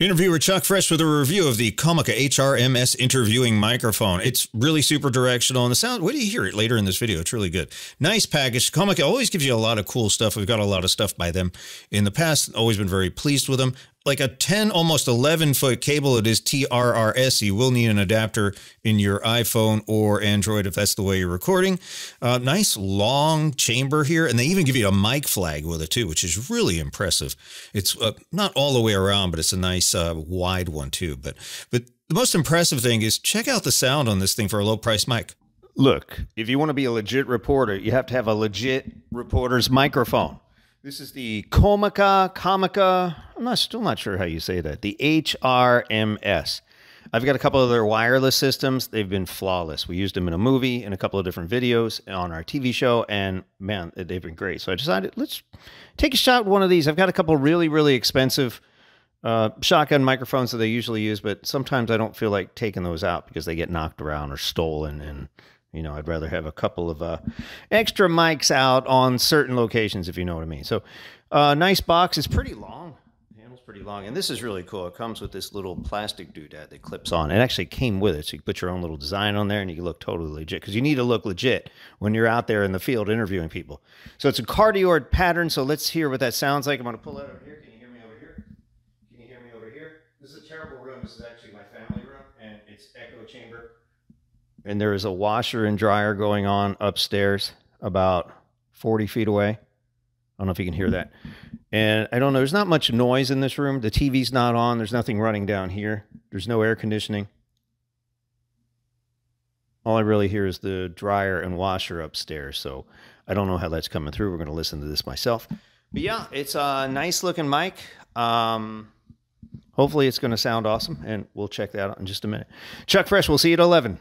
Interviewer Chuck Fresh with a review of the Comica HRMS interviewing microphone. It's really super directional and the sound, wait till you hear it later in this video. It's really good. Nice package. Comica always gives you a lot of cool stuff. We've got a lot of stuff by them in the past. Always been very pleased with them like a 10, almost 11 foot cable. It is TRRS. You will need an adapter in your iPhone or Android if that's the way you're recording. Uh, nice long chamber here. And they even give you a mic flag with it too, which is really impressive. It's uh, not all the way around, but it's a nice uh, wide one too. But, but the most impressive thing is check out the sound on this thing for a low price mic. Look, if you want to be a legit reporter, you have to have a legit reporter's microphone. This is the Comica, Comica. I'm not still not sure how you say that. The HRMS. I've got a couple of their wireless systems. They've been flawless. We used them in a movie in a couple of different videos on our TV show, and man, they've been great. So I decided let's take a shot with one of these. I've got a couple really, really expensive uh, shotgun microphones that they usually use, but sometimes I don't feel like taking those out because they get knocked around or stolen, and you know, I'd rather have a couple of uh, extra mics out on certain locations, if you know what I mean. So, uh, nice box. It's pretty long. Pretty long, and this is really cool. It comes with this little plastic doodad that clips on. It actually came with it, so you put your own little design on there, and you look totally legit. Because you need to look legit when you're out there in the field interviewing people. So it's a cardioid pattern. So let's hear what that sounds like. I'm going to pull that over here. Can you hear me over here? Can you hear me over here? This is a terrible room. This is actually my family room, and it's echo chamber and there is a washer and dryer going on upstairs about 40 feet away. I don't know if you can hear that. And I don't know, there's not much noise in this room. The TV's not on, there's nothing running down here, there's no air conditioning. All I really hear is the dryer and washer upstairs. So I don't know how that's coming through. We're going to listen to this myself. But yeah, it's a nice looking mic. Um, hopefully, it's going to sound awesome, and we'll check that out in just a minute. Chuck Fresh, we'll see you at 11.